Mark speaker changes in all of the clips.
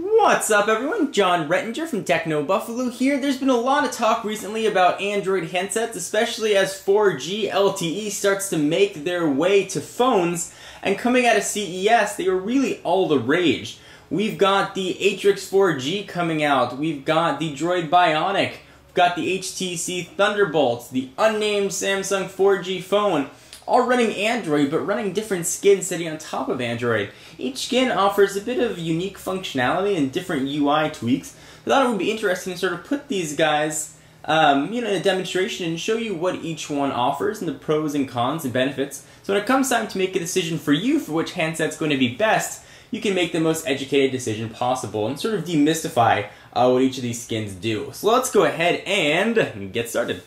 Speaker 1: What's up everyone? Jon Rettinger from TechnoBuffalo here. There's been a lot of talk recently about Android handsets, especially as 4G LTE starts to make their way to phones, and coming out of CES, they were really all the rage. We've got the Atrix 4G coming out, we've got the Droid Bionic, we've got the HTC Thunderbolt, the unnamed Samsung 4G phone, all running Android, but running different skins sitting on top of Android. Each skin offers a bit of unique functionality and different UI tweaks. I thought it would be interesting to sort of put these guys um, you know, in a demonstration and show you what each one offers and the pros and cons and benefits. So when it comes time to make a decision for you for which handset's going to be best, you can make the most educated decision possible and sort of demystify uh, what each of these skins do. So let's go ahead and get started.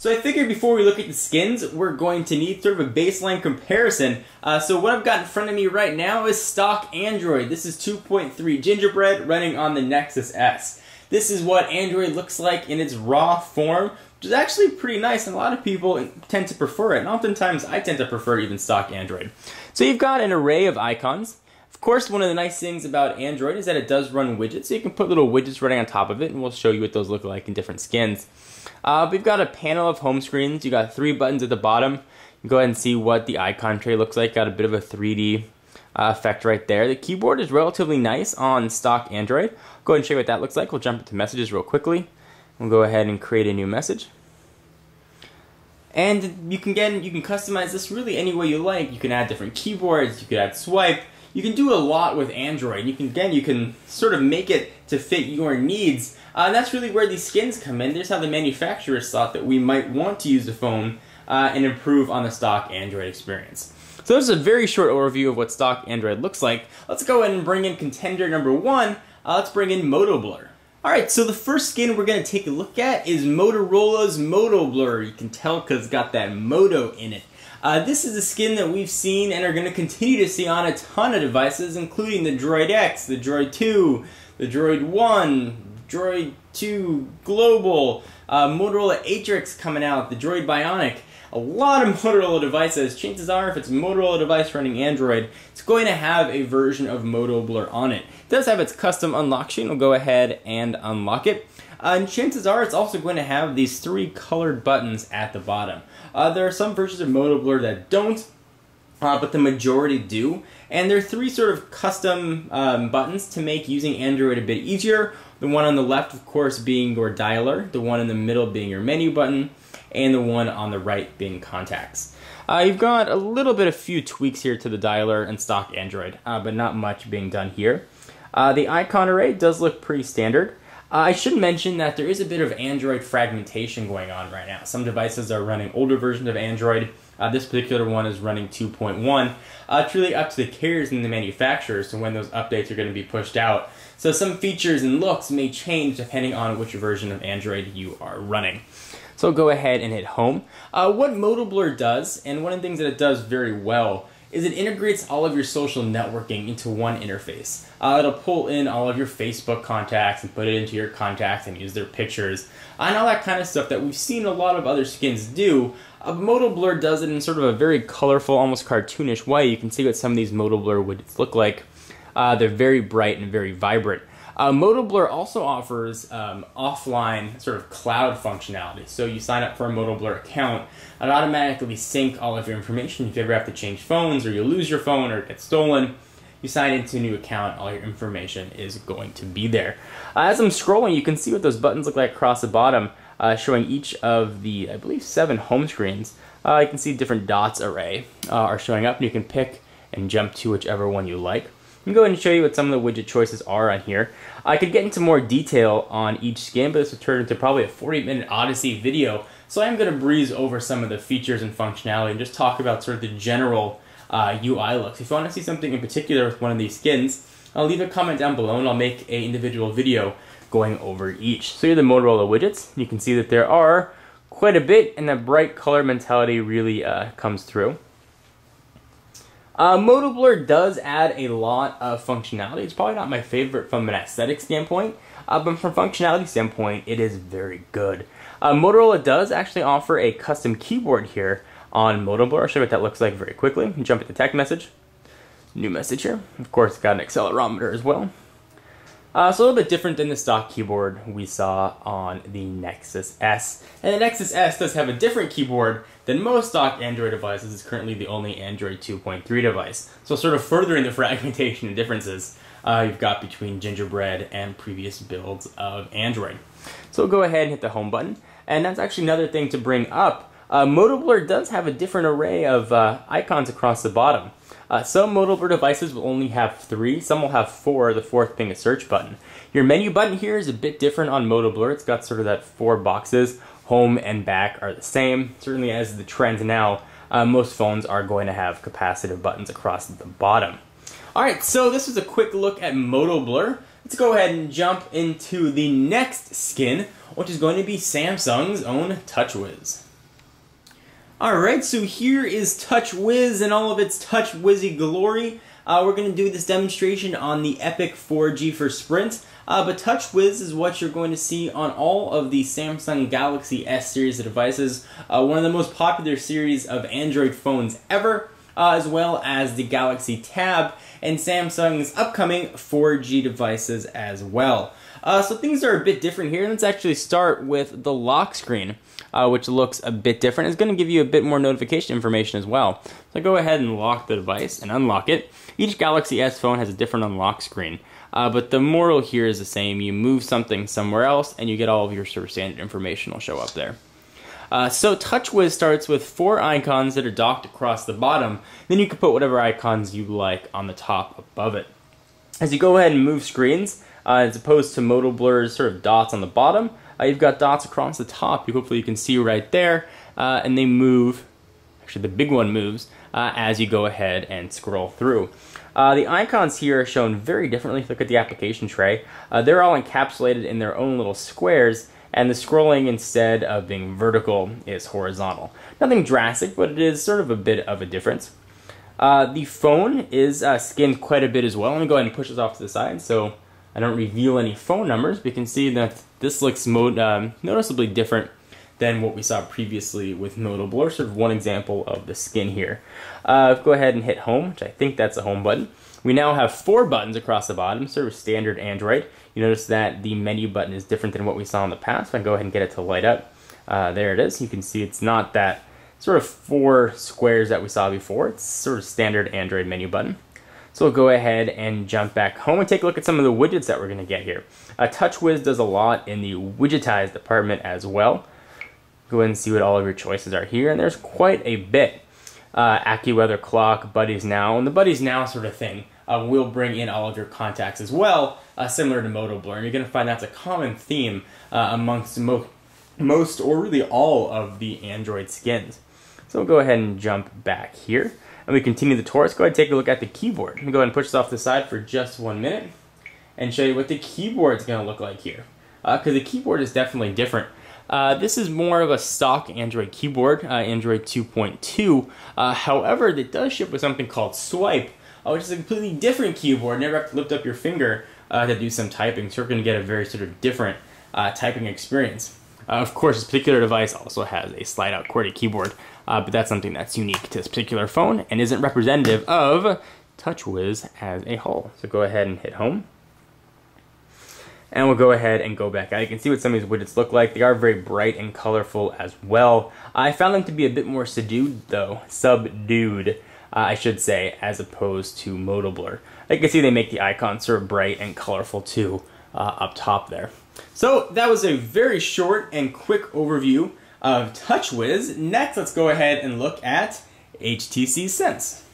Speaker 1: So I figured before we look at the skins, we're going to need sort of a baseline comparison. Uh, so what I've got in front of me right now is stock Android. This is 2.3 Gingerbread running on the Nexus S. This is what Android looks like in its raw form, which is actually pretty nice, and a lot of people tend to prefer it. And oftentimes, I tend to prefer even stock Android. So you've got an array of icons. Of course, one of the nice things about Android is that it does run widgets, so you can put little widgets running on top of it, and we'll show you what those look like in different skins. Uh, we've got a panel of home screens. You got three buttons at the bottom. Go ahead and see what the icon tray looks like. Got a bit of a 3D uh, effect right there. The keyboard is relatively nice on stock Android. Go ahead and show you what that looks like. We'll jump into messages real quickly. We'll go ahead and create a new message. And you can get you can customize this really any way you like. You can add different keyboards. You could add Swype. You can do a lot with Android. You can again you can sort of make it to fit your needs. Uh, and that's really where these skins come in. There's how the manufacturers thought that we might want to use the phone uh, and improve on the stock Android experience. So this is a very short overview of what stock Android looks like. Let's go ahead and bring in contender number one. Uh, let's bring in Moto Blur. Alright, so the first skin we're going to take a look at is Motorola's Moto Blur. You can tell because it's got that Moto in it. Uh, this is a skin that we've seen and are going to continue to see on a ton of devices, including the Droid X, the Droid 2, the Droid 1, Droid 2 Global, uh, Motorola Atrix coming out, the Droid Bionic, a lot of Motorola devices. Chances are, if it's a Motorola device running Android, it's going to have a version of Moto Blur on it. It does have its custom unlock screen. We'll go ahead and unlock it. Uh, and chances are it's also going to have these three colored buttons at the bottom. Uh, there are some versions of Moto Blur that don't, uh, but the majority do. And there are three sort of custom um, buttons to make using Android a bit easier the one on the left, of course, being your dialer, the one in the middle being your menu button, and the one on the right being contacts. Uh, you've got a little bit of few tweaks here to the dialer and stock Android, uh, but not much being done here. Uh, the icon array does look pretty standard. Uh, I should mention that there is a bit of Android fragmentation going on right now. Some devices are running older versions of Android. Uh, this particular one is running 2.1. Uh, it's really up to the carriers and the manufacturers to when those updates are going to be pushed out. So some features and looks may change depending on which version of Android you are running. So go ahead and hit home. Uh, what MotoBlur does, and one of the things that it does very well, is it integrates all of your social networking into one interface. Uh, it'll pull in all of your Facebook contacts and put it into your contacts and use their pictures and all that kind of stuff that we've seen a lot of other skins do. Uh, Moto Blur does it in sort of a very colorful, almost cartoonish way. You can see what some of these MotoBlur would look like. Uh, they're very bright and very vibrant. Uh, Blur also offers um, offline sort of cloud functionality. So you sign up for a Blur account, it automatically sync all of your information. If you ever have to change phones or you lose your phone or it gets stolen, you sign into a new account, all your information is going to be there. Uh, as I'm scrolling, you can see what those buttons look like across the bottom, uh, showing each of the, I believe, seven home screens. Uh, you can see different dots array uh, are showing up, and you can pick and jump to whichever one you like. I can go ahead and show you what some of the widget choices are on here. I could get into more detail on each skin, but this would turn into probably a 40 minute Odyssey video. So I'm going to breeze over some of the features and functionality and just talk about sort of the general uh, UI looks. If you want to see something in particular with one of these skins, I'll leave a comment down below and I'll make a individual video going over each. So here are the Motorola widgets. You can see that there are quite a bit and the bright color mentality really uh, comes through. Uh, Motoblur does add a lot of functionality. It's probably not my favorite from an aesthetic standpoint, uh, but from functionality standpoint, it is very good. Uh, Motorola does actually offer a custom keyboard here, on Moto Blur. I'll show you what that looks like very quickly. Jump into text message. New message here. Of course, got an accelerometer as well. Uh, it's a little bit different than the stock keyboard we saw on the Nexus S. And the Nexus S does have a different keyboard than most stock Android devices. It's currently the only Android 2.3 device. So sort of furthering the fragmentation and differences uh, you've got between Gingerbread and previous builds of Android. So we'll go ahead and hit the home button. And that's actually another thing to bring up. Uh, Motoblur does have a different array of uh, icons across the bottom. Uh, some Motoblur devices will only have three, some will have four, the fourth being a search button. Your menu button here is a bit different on Motoblur. It's got sort of that four boxes. Home and back are the same. Certainly as the trend now, uh, most phones are going to have capacitive buttons across the bottom. Alright, so this is a quick look at Motoblur. Let's go ahead and jump into the next skin, which is going to be Samsung's own TouchWiz. Alright, so here is TouchWiz and all of its TouchWizzy glory. Uh, we're going to do this demonstration on the Epic 4G for Sprint, uh, but TouchWiz is what you're going to see on all of the Samsung Galaxy S series of devices, uh, one of the most popular series of Android phones ever, uh, as well as the Galaxy Tab and Samsung's upcoming 4G devices as well. Uh, so things are a bit different here. Let's actually start with the lock screen uh, which looks a bit different. It's going to give you a bit more notification information as well. So go ahead and lock the device and unlock it. Each Galaxy S phone has a different unlock screen. Uh, but the moral here is the same. You move something somewhere else and you get all of your sort of standard information will show up there. Uh, so TouchWiz starts with four icons that are docked across the bottom. Then you can put whatever icons you like on the top above it. As you go ahead and move screens, uh, as opposed to Motoblur's sort of dots on the bottom, uh, you've got dots across the top. You hopefully you can see right there, uh, and they move. Actually, the big one moves uh, as you go ahead and scroll through. Uh, the icons here are shown very differently. Look at the application tray. Uh, they're all encapsulated in their own little squares, and the scrolling instead of being vertical is horizontal. Nothing drastic, but it is sort of a bit of a difference. Uh, the phone is uh, skinned quite a bit as well. Let me go ahead and push this off to the side so I don't reveal any phone numbers. But you can see that this looks um, noticeably different than what we saw previously with MotoBlur, Sort of one example of the skin here. Uh, go ahead and hit home, which I think that's a home button. We now have four buttons across the bottom, sort of standard Android. You notice that the menu button is different than what we saw in the past. If I go ahead and get it to light up, uh, there it is. You can see it's not that sort of four squares that we saw before. It's sort of standard Android menu button. So we'll go ahead and jump back home and take a look at some of the widgets that we're going to get here. Uh, TouchWiz does a lot in the widgetized department as well. Go ahead and see what all of your choices are here, and there's quite a bit. Uh, AccuWeather Clock, Buddies Now, and the Buddies Now sort of thing uh, will bring in all of your contacts as well, uh, similar to Motoblur. And you're going to find that's a common theme uh, amongst mo most or really all of the Android skins. So we'll go ahead and jump back here and we continue the tour, let's go ahead and take a look at the keyboard. Let me go ahead and push this off the side for just one minute and show you what the keyboard is going to look like here. Because uh, the keyboard is definitely different. Uh, this is more of a stock Android keyboard, uh, Android 2.2. Uh, however, it does ship with something called Swype, uh, which is a completely different keyboard. Never have to lift up your finger uh, to do some typing, so you're going to get a very sort of different typing experience. of course, this particular device also has a slide-out QWERTY keyboard, uh, but that's something that's unique to this particular phone and isn't representative of TouchWiz as a whole. So go ahead and hit home. And we'll go ahead and go back out. You can see what some of these widgets look like. They are very bright and colorful as well. I found them to be a bit more subdued though, subdued, uh, I should say, as opposed to Motoblur. You can see they make the icons sort of bright and colorful too uh, up top there. So that was a very short and quick overview of TouchWiz. Next, let's go ahead and look at HTC Sense.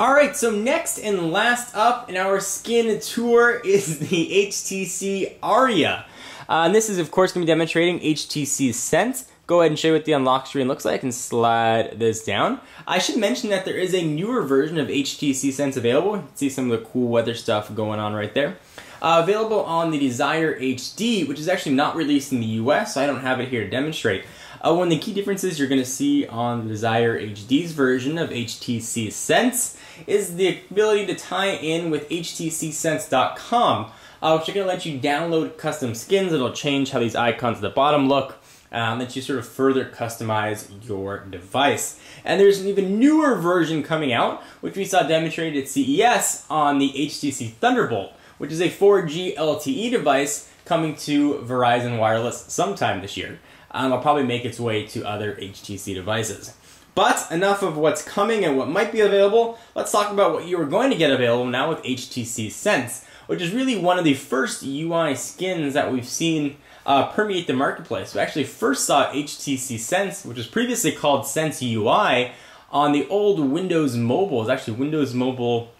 Speaker 1: Alright, so next and last up in our skin tour is the HTC Aria. Uh, and this is, of course, going to be demonstrating HTC Sense. Go ahead and show you what the unlock screen looks like and slide this down. I should mention that there is a newer version of HTC Sense available. See some of the cool weather stuff going on right there. Uh, available on the Desire HD, which is actually not released in the US, so I don't have it here to demonstrate. Uh, one of the key differences you're going to see on the Desire HD's version of HTC Sense is the ability to tie in with HTCSense.com, uh, which are going to let you download custom skins. It'll change how these icons at the bottom look. um, that you sort of further customize your device. And there's an even newer version coming out, which we saw demonstrated at CES on the HTC Thunderbolt, which is a 4G LTE device coming to Verizon Wireless sometime this year. Um, it'll probably make its way to other HTC devices. But enough of what's coming and what might be available. Let's talk about what you are going to get available now with HTC Sense, which is really one of the first UI skins that we've seen uh, permeate the marketplace. We actually first saw HTC Sense, which was previously called Sense UI, on the old Windows Mobile. It's actually Windows Mobile,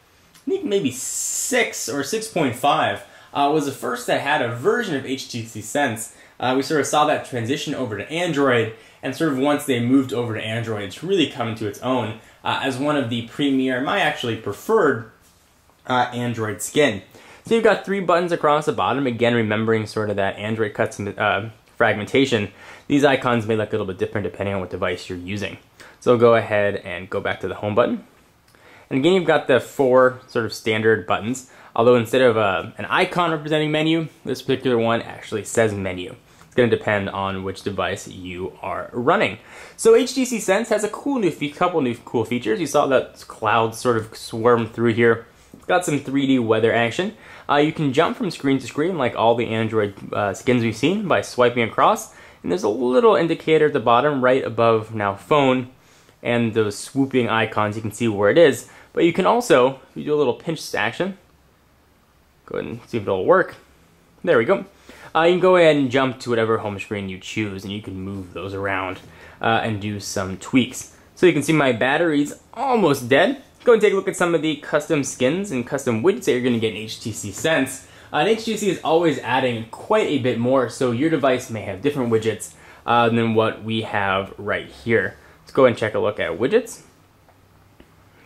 Speaker 1: I think maybe 6 or 6.5, uh, was the first that had a version of HTC Sense. Uh, we sort of saw that transition over to Android, and sort of once they moved over to Android, it's really come into its own uh, as one of the premier, my actually preferred uh, Android skin. So you've got three buttons across the bottom, again remembering sort of that Android custom uh, fragmentation. These icons may look a little bit different depending on what device you're using. So go ahead and go back to the home button. And again, you've got the four sort of standard buttons, although instead of uh, an icon representing menu, this particular one actually says menu. It's going to depend on which device you are running. So HTC Sense has a cool new couple new cool features. You saw that clouds sort of swarm through here. It's got some 3D weather action. Uh, you can jump from screen to screen like all the Android uh, skins we've seen by swiping across. And there's a little indicator at the bottom right above now phone and those swooping icons. You can see where it is. But you can also, if you do a little pinch action, go ahead and see if it'll work. There we go. Uh, you can go ahead and jump to whatever home screen you choose and you can move those around uh, and do some tweaks. So you can see my battery's almost dead. Go and take a look at some of the custom skins and custom widgets that you're going to get in HTC Sense. Uh, and HTC is always adding quite a bit more, so your device may have different widgets uh, than what we have right here. Let's go and check a look at widgets.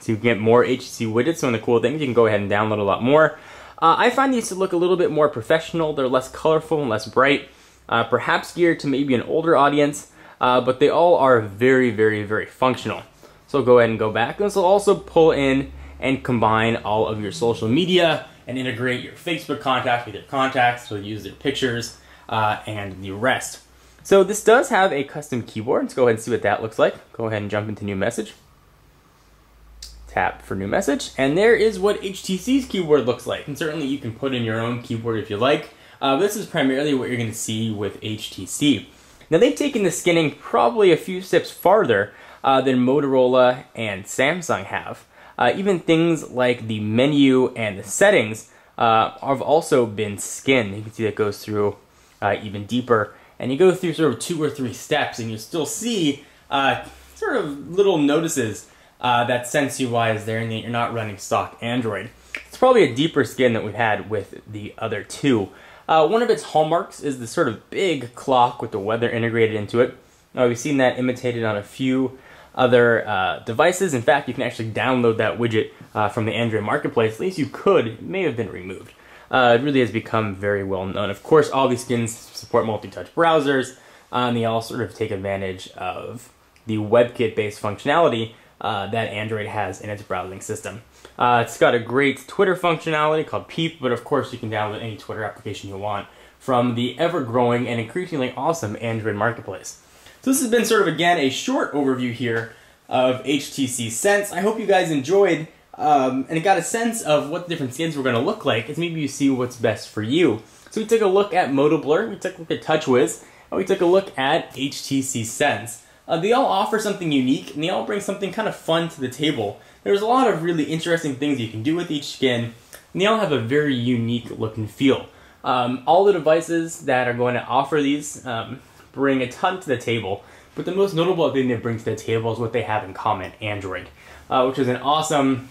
Speaker 1: So you can get more HTC widgets. One of the cool things, you can go ahead and download a lot more. Uh, I find these to look a little bit more professional. They're less colorful and less bright, uh, perhaps geared to maybe an older audience, uh, but they all are very, very, very functional. So go ahead and go back. This will also pull in and combine all of your social media and integrate your Facebook contacts with your contacts, so use their pictures uh, and the rest. So this does have a custom keyboard. Let's go ahead and see what that looks like. Go ahead and jump into new message. Tap for new message. And there is what HTC's keyboard looks like. And certainly you can put in your own keyboard if you like. Uh, this is primarily what you're going to see with HTC. Now they've taken the skinning probably a few steps farther uh, than Motorola and Samsung have. Uh, even things like the menu and the settings uh, have also been skinned. You can see that goes through uh, even deeper. And you go through sort of two or three steps and you still see uh, sort of little notices uh, that Sense UI is there and that you're not running stock Android. It's probably a deeper skin that we've had with the other two. Uh, one of its hallmarks is the sort of big clock with the weather integrated into it. Uh, we've seen that imitated on a few other uh, devices. In fact, you can actually download that widget uh, from the Android marketplace. At least you could. It may have been removed. Uh, it really has become very well known. Of course, all these skins support multi-touch browsers, uh, and they all sort of take advantage of the WebKit-based functionality uh, that Android has in its browsing system. Uh, it's got a great Twitter functionality called Peep, but of course you can download any Twitter application you want from the ever-growing and increasingly awesome Android marketplace. So this has been sort of, again, a short overview here of HTC Sense. I hope you guys enjoyed um, and got a sense of what the different skins were going to look like as maybe you see what's best for you. So we took a look at Moto Blur, we took a look at TouchWiz, and we took a look at HTC Sense. Uh, they all offer something unique, and they all bring something kind of fun to the table. There's a lot of really interesting things you can do with each skin, and they all have a very unique look and feel. Um, all the devices that are going to offer these um, bring a ton to the table. But the most notable thing they bring to the table is what they have in common, Android, uh, which is an awesome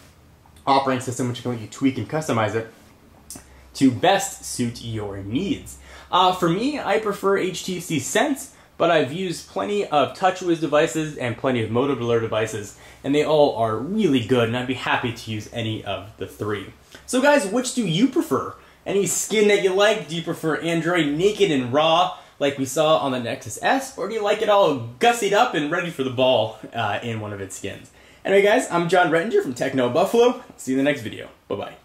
Speaker 1: operating system which can let you tweak and customize it to best suit your needs. Uh, for me, I prefer HTC Sense, but I've used plenty of TouchWiz devices and plenty of Moto Blur devices, and they all are really good, and I'd be happy to use any of the three. So guys, which do you prefer? Any skin that you like? Do you prefer Android naked and raw? like we saw on the Nexus S, or do you like it all gussied up and ready for the ball uh, in one of its skins? Anyway guys, I'm Jon Rettinger from TechnoBuffalo. See you in the next video. Bye-bye.